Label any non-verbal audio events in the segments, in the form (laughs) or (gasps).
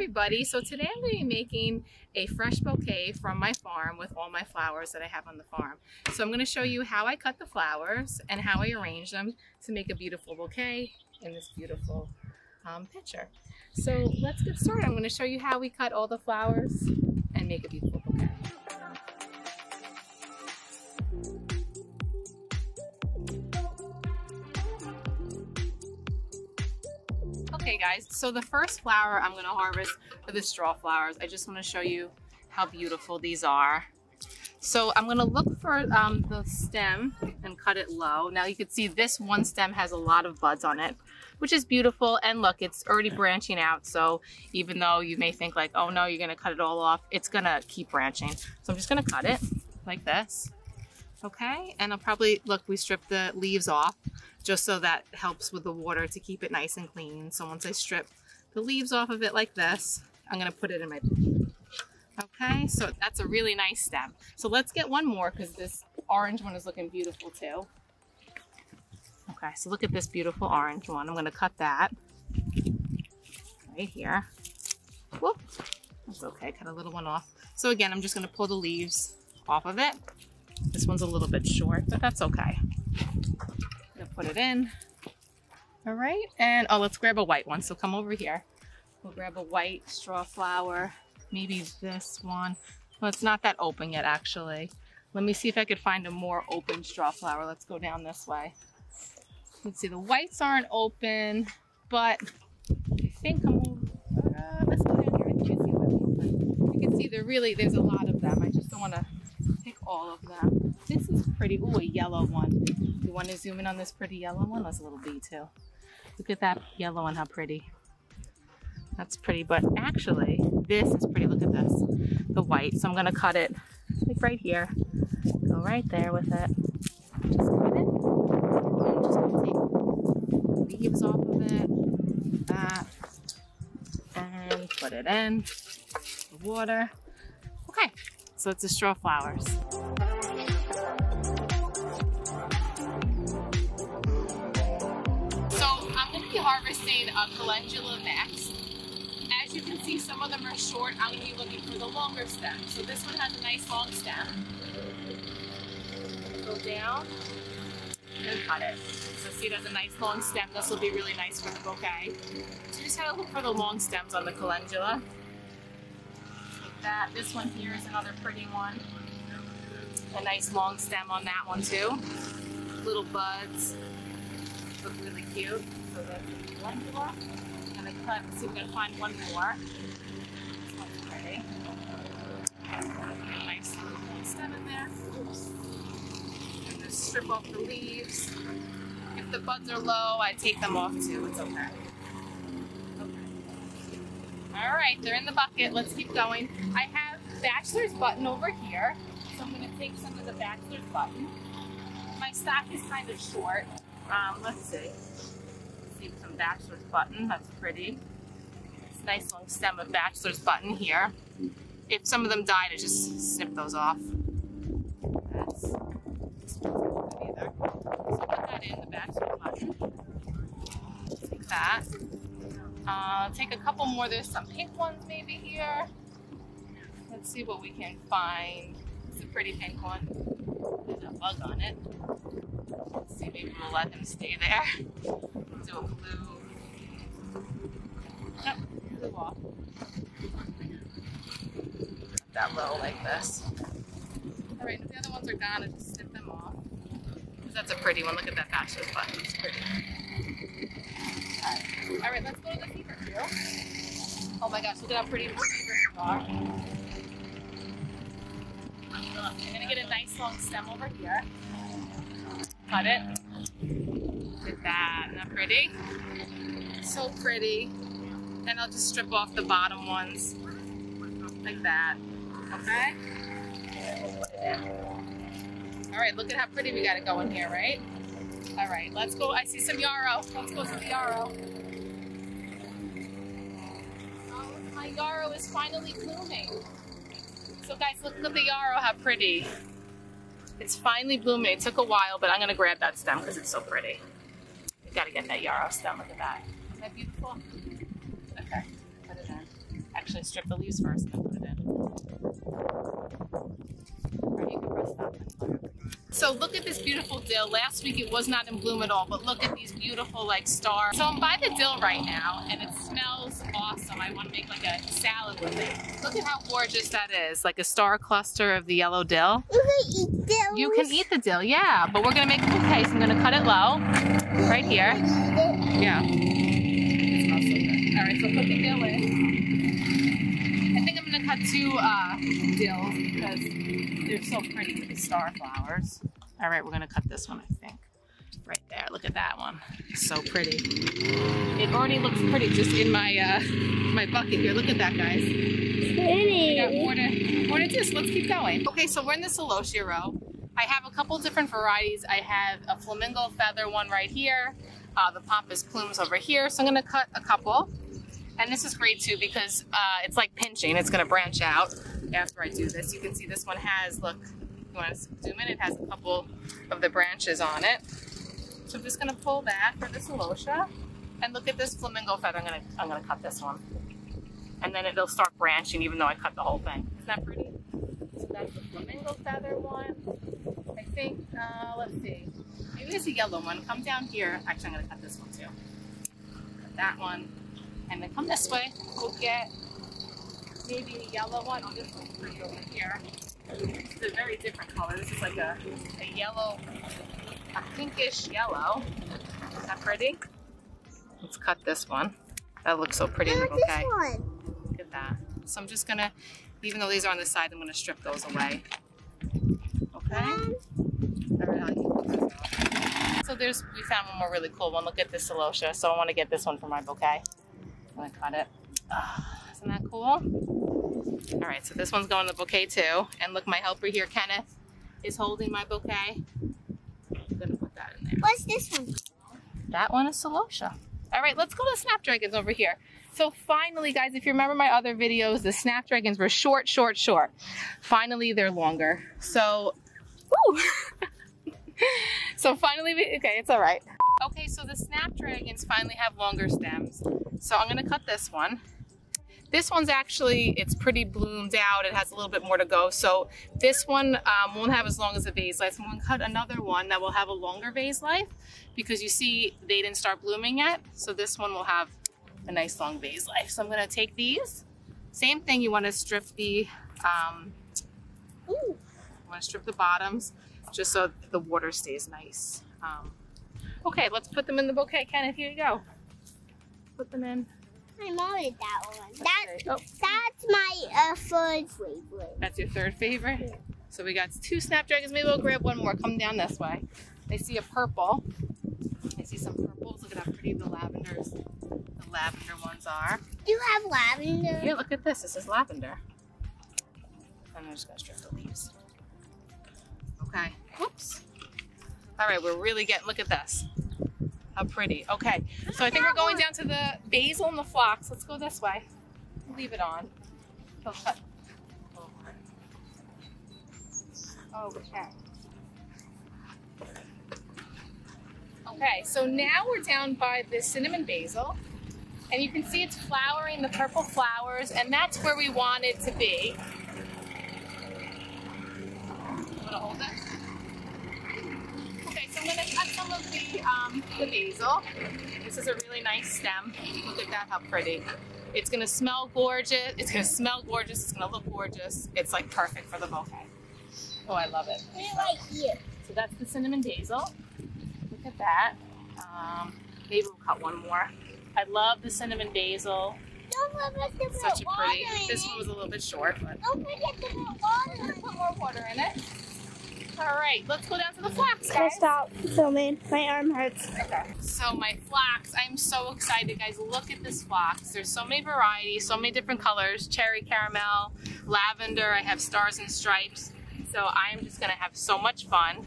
everybody. So today I'm going to be making a fresh bouquet from my farm with all my flowers that I have on the farm. So I'm going to show you how I cut the flowers and how I arrange them to make a beautiful bouquet in this beautiful um, picture. So let's get started. I'm going to show you how we cut all the flowers and make a beautiful bouquet. Guys, so the first flower I'm gonna harvest are the straw flowers. I just wanna show you how beautiful these are. So I'm gonna look for um, the stem and cut it low. Now you can see this one stem has a lot of buds on it, which is beautiful. And look, it's already branching out. So even though you may think like, oh no, you're gonna cut it all off, it's gonna keep branching. So I'm just gonna cut it like this. Okay, and I'll probably, look, we stripped the leaves off just so that helps with the water to keep it nice and clean. So once I strip the leaves off of it like this, I'm gonna put it in my Okay, so that's a really nice stem. So let's get one more because this orange one is looking beautiful too. Okay, so look at this beautiful orange one. I'm gonna cut that right here. Whoop, that's okay, cut a little one off. So again, I'm just gonna pull the leaves off of it. This one's a little bit short, but that's okay put it in. All right, and oh, let's grab a white one. So come over here. We'll grab a white straw flower, maybe this one. Well, it's not that open yet, actually. Let me see if I could find a more open straw flower. Let's go down this way. Let's see, the whites aren't open, but I think I'm, uh, let's go down here. I can see what You can see there really, there's a lot of them. I just don't want to pick all of them. This is pretty, ooh, a yellow one. You want to zoom in on this pretty yellow one? That's a little too. Look at that yellow one, how pretty. That's pretty, but actually, this is pretty. Look at this, the white. So I'm gonna cut it like right here. Go right there with it. Just cut it. I'm just leaves off of it, that, and put it in the water. Okay, so it's the straw flowers. A uh, calendula max. As you can see, some of them are short. I'm to be looking for the longer stem. So this one has a nice long stem. Go down and cut it. So see it has a nice long stem. This will be really nice for the bouquet. So you just gotta look for the long stems on the calendula. Like that. This one here is another pretty one. A nice long stem on that one too. Little buds. Look really cute. So that's calendula. And I cut, see if we can find one more. This one's pretty. Nice little stem in there. Oops. And just strip off the leaves. If the buds are low, I take them off too. It's okay. Okay. All right, they're in the bucket. Let's keep going. I have bachelor's button over here. So I'm to take some of the bachelor's button. My stock is kind of short. Um, let's see bachelor's button. That's pretty. It's a nice long stem of bachelor's button here. If some of them died, I just snip those off. That's that in the bachelor's button. Take. Uh, take a couple more. There's some pink ones maybe here. Let's see what we can find. It's a pretty pink one. There's a bug on it. Let's see, maybe we'll let them stay there do a blue. Nope, blue off. That low like this. All right, the other ones are gone, I just snip them off. That's a pretty one. Look at that bachelor's button. It's pretty. All right. Let's go to the feverfew. Oh my gosh, look at how pretty the fevers are. I'm gonna get a nice long stem over here. Cut it. At that, isn't that pretty? So pretty. And I'll just strip off the bottom ones like that, okay? All right, look at how pretty we got it going here, right? All right, let's go. I see some yarrow. Let's go to the yarrow. Oh, my yarrow is finally blooming. So guys, look at the yarrow, how pretty. It's finally blooming. It took a while, but I'm gonna grab that stem because it's so pretty. You gotta get that yarrow stem. Look at that. Isn't that beautiful? Okay, put it in. Actually, strip the leaves first and then put it in. Or you can press that. So look at this beautiful dill. Last week it was not in bloom at all, but look at these beautiful like stars. So I'm by the dill right now and it smells awesome. I want to make like a salad with it. Look at how gorgeous that is. Like a star cluster of the yellow dill. You can eat dill. You can eat the dill, yeah, but we're gonna make a bouquet, so I'm gonna cut it low, right here. Yeah. It smells so good. All right, so put the dill in. I think I'm gonna cut two uh, dills because they're so pretty with the star flowers. All right, we're gonna cut this one, I think. Right there, look at that one. So pretty. It already looks pretty just in my uh, my bucket here. Look at that, guys. Pretty. We got more to, more to do, let's keep going. Okay, so we're in the celosia row. I have a couple different varieties. I have a flamingo feather one right here, uh, the pampas plumes over here. So I'm gonna cut a couple. And this is great too because uh, it's like pinching. It's gonna branch out after I do this. You can see this one has, look, you wanna zoom in, it has a couple of the branches on it. So I'm just gonna pull that for this celosia. And look at this flamingo feather. I'm gonna, I'm gonna cut this one and then it'll start branching even though I cut the whole thing. Isn't that pretty? So that's the flamingo feather one. Uh, let's see. Maybe it's a yellow one. Come down here. Actually, I'm going to cut this one too. Cut that one. And then come this way. We'll get maybe a yellow one. Oh, this one's pretty over here. It's a very different color. This is like a, a yellow, a pinkish yellow. Is that pretty? Let's cut this one. That looks so pretty in the Look at bouquet. this one. Look at that. So I'm just gonna, even though these are on the side, I'm gonna strip those away. Okay? All right, I'll keep those out. So there's, we found one more really cool one. Look at this celosia. So I wanna get this one for my bouquet. I'm gonna cut it. Ah, isn't that cool? All right, so this one's going in the bouquet too. And look, my helper here, Kenneth, is holding my bouquet. I'm gonna put that in there. What's this one? That one is celosia. All right, let's go to snapdragons over here. So finally, guys, if you remember my other videos, the snapdragons were short, short, short. Finally, they're longer. So, woo! (laughs) (laughs) so finally, we, okay, it's all right. Okay, so the snapdragons finally have longer stems. So I'm gonna cut this one. This one's actually, it's pretty bloomed out. It has a little bit more to go. So this one um, won't have as long as a vase life. So I'm gonna cut another one that will have a longer vase life because you see they didn't start blooming yet. So this one will have a nice long vase life. So I'm gonna take these. Same thing, you wanna strip the, um, Ooh. you wanna strip the bottoms just so the water stays nice. Um, okay, let's put them in the bouquet. Kenneth, here you go. Put them in. I wanted that one. That, Okay. Oh, that's my uh, third favorite. that's your third favorite? So we got two snapdragons. Maybe we'll grab one more. Come down this way. I see a purple. I see some purples. Look at how pretty the lavenders, the lavender ones are. Do you have lavender? Yeah, look at this. This is lavender. And I'm just gonna strip the leaves. Okay. Whoops. All right, we're really getting. Look at this. How pretty. Okay, so I think we're going down to the basil and the phlox. Let's go this way. Leave it on. Okay. Okay, so now we're down by the cinnamon basil. And you can see it's flowering, the purple flowers, and that's where we want it to be. Gonna hold it. Okay, so I'm some of the, um, the basil. This is a really nice stem. Look at that, how pretty. It's gonna smell gorgeous. It's gonna smell gorgeous. It's gonna look gorgeous. It's like perfect for the bouquet. Oh, I love it. It right here. So that's the cinnamon basil. Look at that. Um, maybe we'll cut one more. I love the cinnamon basil. Don't forget to put Such a water pretty. This one was a little bit short, but Don't forget to put water put more water in it. All right, let's go down to the phlox, guys. stop filming? My arm hurts. Okay. So my phlox, I'm so excited, guys. Look at this phlox. There's so many varieties, so many different colors: cherry caramel, lavender. I have stars and stripes. So I'm just gonna have so much fun.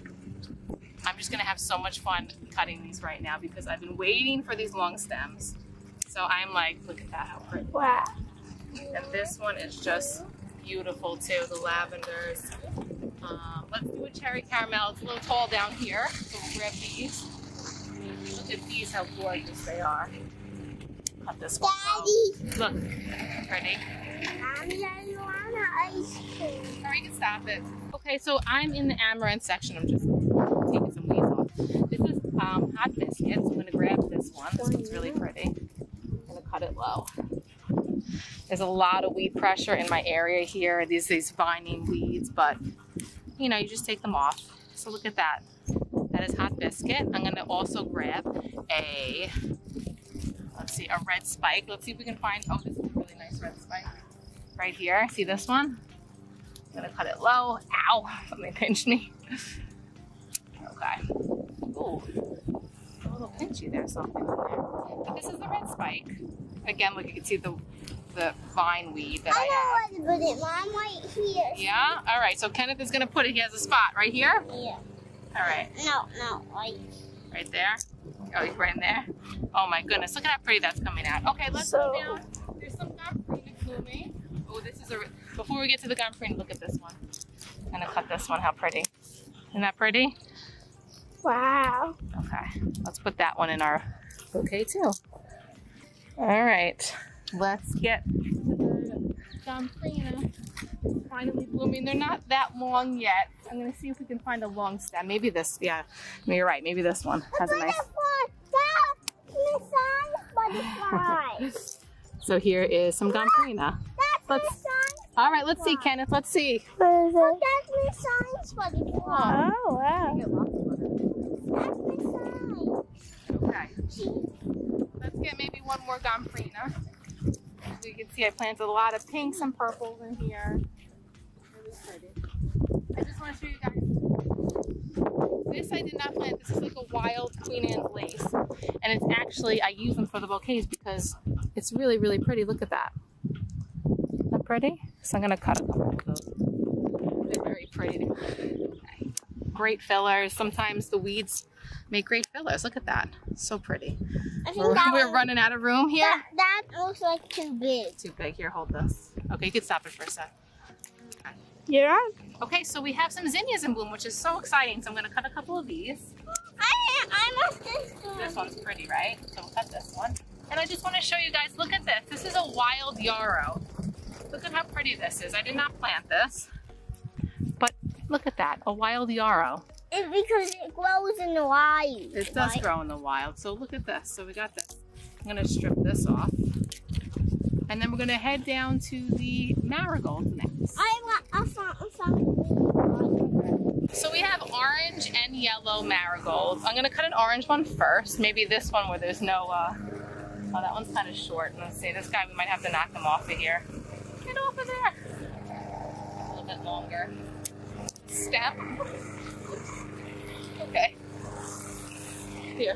I'm just gonna have so much fun cutting these right now because I've been waiting for these long stems. So I'm like, look at that, how pretty. Wow. And this one is just beautiful too, the lavenders. Um, let's do a cherry caramel. It's a little tall down here, so we'll grab these. Look at these, how gorgeous they are. cut this one. Daddy, Look, pretty. I'm just want ice cream. All right, you can stop it. Okay, so I'm in the amaranth section. I'm just taking some weeds off. This is um, hot biscuits. I'm gonna grab this one. This one's really pretty. I'm gonna cut it low. There's a lot of weed pressure in my area here. These these vining weeds, but you know, you just take them off. So look at that. That is hot biscuit. I'm gonna also grab a let's see, a red spike. Let's see if we can find. Oh, this is a really nice red spike right here. See this one? I'm gonna cut it low. Ow! (laughs) Something pinched me. Okay. Ooh, a little pinchy there. Something in there. But this is the red spike. Again, look, you can see the the vine weed that I have. I know where to put it, Mom. Right here. Yeah. All right. So Kenneth is gonna put it. He has a spot right here. Yeah. All right. No, no, right. Right there. Oh, he's right in there. Oh my goodness! Look at how pretty that's coming out. Okay, let's go down. There's some gumfrey blooming. Oh, this is a. Before we get to the gumfrey, look at this one. I'm gonna cut this one. How pretty! Isn't that pretty? Wow. Okay, let's put that one in our bouquet too. All right, let's get to the gumfrey. Finally blooming. They're not that long yet. I'm gonna see if we can find a long stem. Maybe this. Yeah, no, you're right. Maybe this one has a nice. Butterfly. That's Miss Butterfly. So here is some gomphrena. That's Let's- All right, let's see, Kenneth. Let's see. What is it? that's Miss Science Butterfly. Oh, wow. That's Miss Science. Okay, let's get maybe one more gomphrena. So you can see I planted a lot of pinks and purples in here. Really. I just want to show you guys. This I did not plant. This is like a wild Queen Anne's lace. And it's actually, I use them for the bouquets because it's really, really pretty. Look at that. Isn't that pretty? So I'm going to cut a couple of those. They're very pretty. Okay. Great fillers. Sometimes the weeds make great fillers. Look at that. So pretty. We're, that we're one- running out of room here. That, that looks like too big. Too big. Here, hold this. Okay, you can stop it for a sec. You're on? Okay, so we have some zinnias in bloom, which is so exciting. So I'm going to cut a couple of these. I, I must this This one's pretty, right? So we'll cut this one. And I just want to show you guys, look at this. This is a wild yarrow. Look at how pretty this is. I did not plant this. But look at that, a wild yarrow. It's because it grows in the wild. It does right? grow in the wild. So look at this. So we got this. I'm going to strip this off. And then we're going to head down to the marigolds next. I want I found So we have orange and yellow marigolds. I'm gonna cut an orange one first. Maybe this one where there's no, uh, oh, that one's kind of short. Let's see, this guy, we might have to knock him off of here. Get off of there. A little bit longer. Stem. Okay. Here.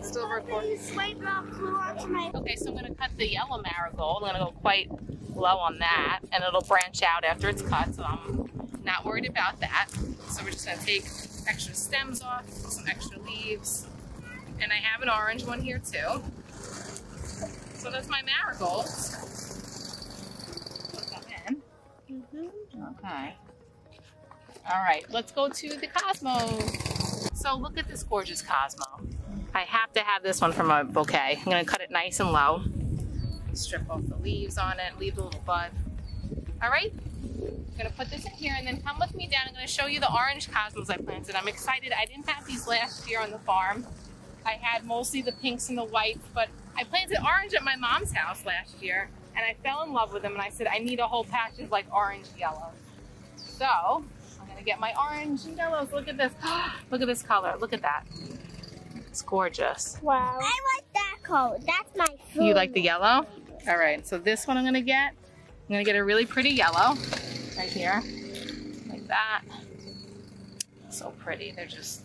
Still recording. Swipe up glue onto my Okay, so I'm gonna cut the yellow marigold. I'm gonna go quite low on that, and it'll branch out after it's cut, so I'm not worried about that. So we're just gonna take extra stems off, some extra leaves, and I have an orange one here too. So that's my marigolds. Put them in. Mm-hmm. Okay. All right, let's go to the Cosmos. So look at this gorgeous Cosmo. I have to have this one for my bouquet. I'm gonna cut it nice and low. Strip off the leaves on it, leave the little bud. All right, I'm gonna put this in here and then come with me down. I'm gonna show you the orange cosmos I planted. I'm excited. I didn't have these last year on the farm. I had mostly the pinks and the whites, but I planted orange at my mom's house last year and I fell in love with them and I said, I need a whole patch of like orange yellow. So gonna get my orange and yellows. Look at this. (gasps) Look at this color. Look at that. It's gorgeous. Wow. I like that color. That's my food. You like the yellow? All right, so this one I'm gonna get. I'm gonna get a really pretty yellow right here, like that. So pretty. They're just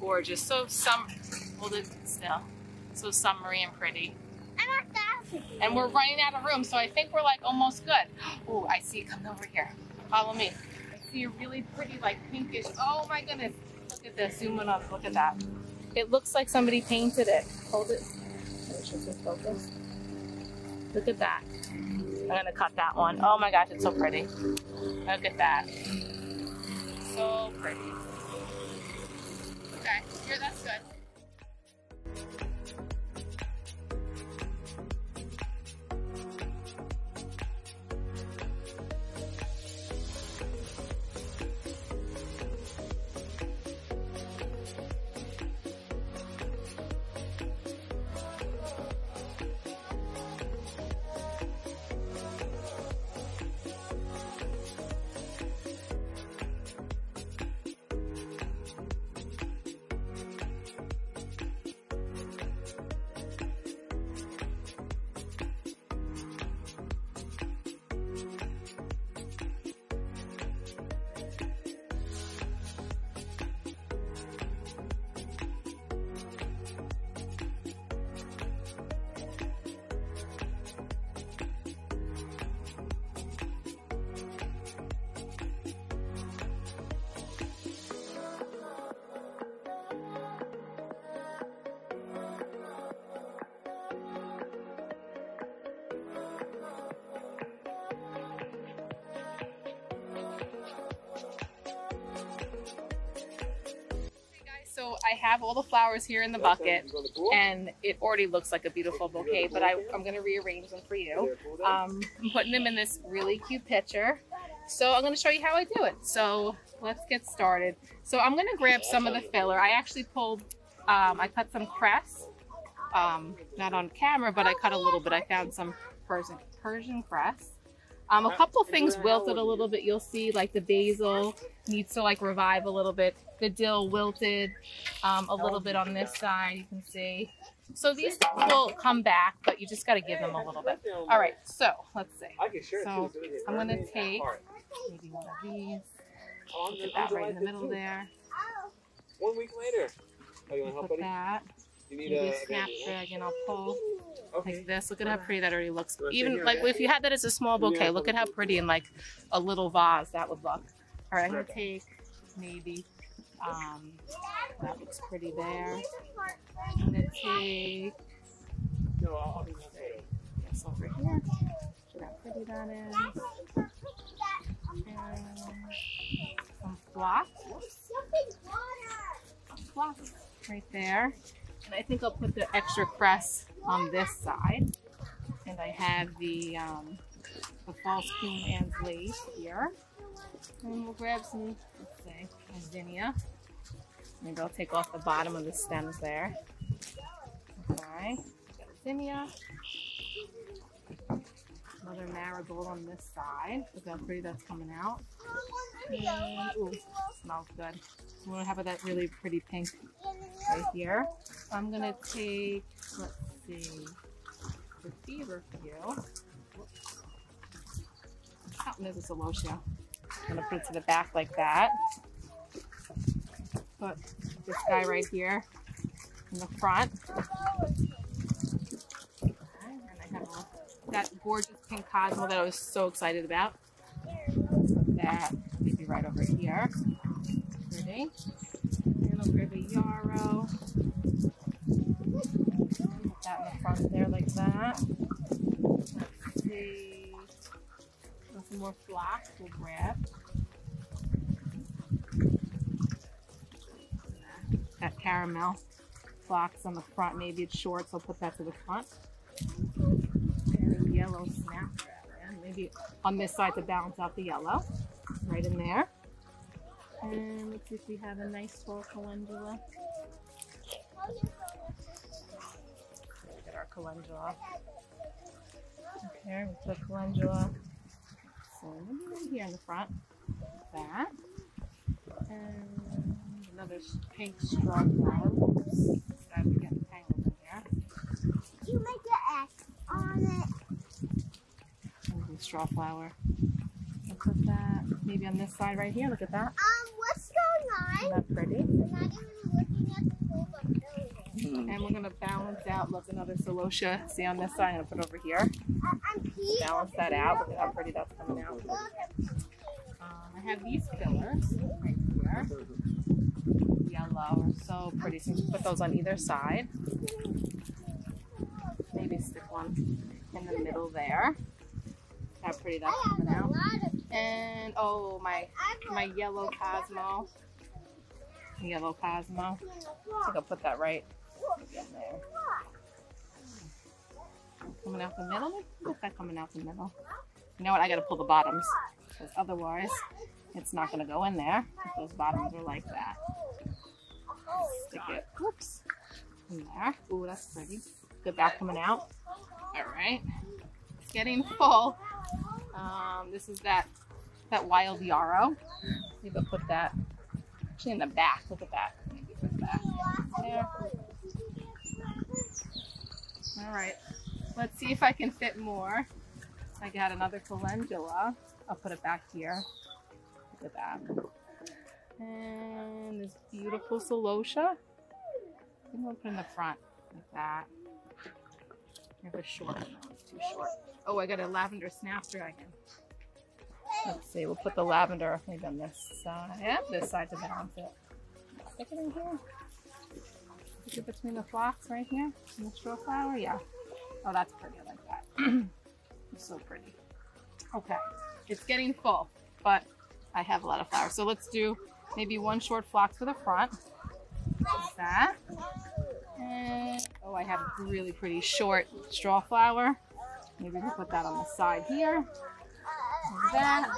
gorgeous. So some, hold it still. So summery and pretty. I like that. And we're running out of room, so I think we're like almost good. (gasps) Oh, I see it coming over here. Follow me. See a really pretty, like pinkish. Oh my goodness. Look at this. Zoom in up. Look at that. It looks like somebody painted it. Hold it. Focus. Look at that. I'm gonna cut that one. Oh my gosh, it's so pretty. Look at that. So pretty. I have all the flowers here in the bucket and it already looks like a beautiful bouquet, but I, I'm going to rearrange them for you. Um, I'm putting them in this really cute pitcher. So I'm going to show you how I do it. So let's get started. So I'm going to grab some of the filler. I actually pulled, um, I cut some cress, um, not on camera, but I cut a little bit. I found some Persian, Persian cress. Um, a couple things wilted a little bit. You'll see like the basil needs to like revive a little bit. The dill wilted um, a little bit on this side. You can see. So these will come back, but you just got to give them a little bit. All right. So let's see. So I'm going to take maybe one of these. Put that right in the middle there. One week later. Oh, you want help, buddy? that. You need a, a snap drag and I'll pull Okay. like this. Look at how pretty that already looks. Even like if you had that as a small bouquet, look at how pretty in like a little vase that would look. All right, I'm gonna take maybe um that looks pretty there. I'm gonna take No, I'll, be later. this over here. How pretty that is. And some phlox. Phlox right there. And I think I'll put the extra cress on this side. And I have the um, the false Queen Anne's lace here. And we'll grab some, let's zinnia. Maybe I'll take off the bottom of the stems there. Okay, zinnia. Another marigold on this side. Look how pretty that's coming out. Ooh, smells good. I'm gonna have that really pretty pink right here. I'm gonna take, let's see, the feverfew. Whoops. Oh, there's a celosia. I'm gonna put it to the back like that. Put this guy right here in the front. That gorgeous pink Cosmo that I was so excited about. That maybe right over here. Pretty. And I'll yarrow. Put that in the front there like that. Let's see. Some more phlox we'll grab. That caramel phlox on the front. Maybe it's short, so I'll put that to the front. And a yellow. Maybe on this side to balance out the yellow. Right in there. And let's see if we have a nice tall calendula. Get our calendula. Okay, we put calendula. So maybe right here in the front. Like that. And another pink straw flower. Oops. Gotta get tangled in there. You make an X on it. And the straw flower. I'll put that maybe on this side right here. Look at that. Um, what's going Isn't on? that pretty? I'm not even looking at the full building. And we're gonna balance out, look, another celosia. See on this side, I'm gonna put over here. I- I'm peeing. Balance that out. Look at how pretty that's coming out. Look, I'm Um, I have these fillers right here. Are so pretty. So you can put those on either side. Maybe stick one in the middle there. How pretty that's coming out. And oh my my yellow Cosmo. Yellow Cosmo. I think I'll put that right in there. Coming out the middle? Look that coming out the middle. You know what? I gotta pull the bottoms. Because otherwise, it's not gonna go in there. Those bottoms are like that. Stick it. Whoops. In there. Ooh, that's pretty. Good that coming out. Alright. It's getting full. Um, this is that that wild yarrow. Maybe I'll put that actually in the back. Look at that. Maybe put back there. All right. Let's see if I can fit more. I got another calendula. I'll put it back here. Look at that. Beautiful celosia. I'm gonna put in the front like that. I have a short. No, it's too short. Oh, I got a lavender snapdragon. Let's see. We'll put the lavender maybe on this side. Yeah, this side to balance it. Stick it in here. Stick it between the phlox right here. And the straw flower. Yeah. Oh, that's pretty. I like that. (clears throat) it's so pretty. Okay. It's getting full, but I have a lot of flowers. So let's do maybe one short flock for the front. There's that. And, oh, I have a really pretty short straw flower. Maybe we can put that on the side here. Like that.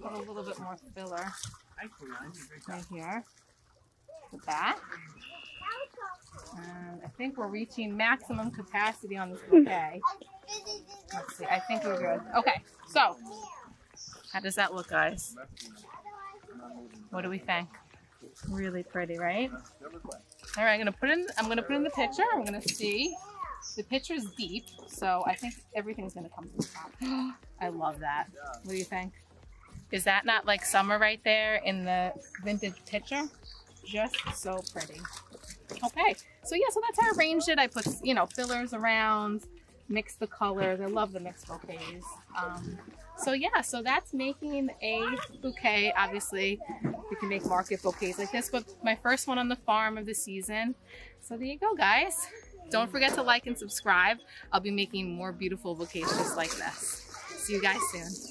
Put a little bit more filler right here. Put that. And I think we're reaching maximum capacity on this bouquet. Let's see. I think we're good. Okay, so how does that look, guys? What do we think? Really pretty, right? All right, I'm gonna put in. I'm gonna put in the picture. I'm gonna see. The picture is deep, so I think everything's gonna come to the top. (gasps) I love that. What do you think? Is that not like summer right there in the vintage picture? Just so pretty. Okay, so yeah, so that's how I arranged it. I put, you know, fillers around, mix the colors. I love the mixed bouquets. Um, so yeah, so that's making a bouquet. Obviously, we can make market bouquets like this, but my first one on the farm of the season. So there you go, guys. Don't forget to like and subscribe. I'll be making more beautiful bouquets just like this. See you guys soon.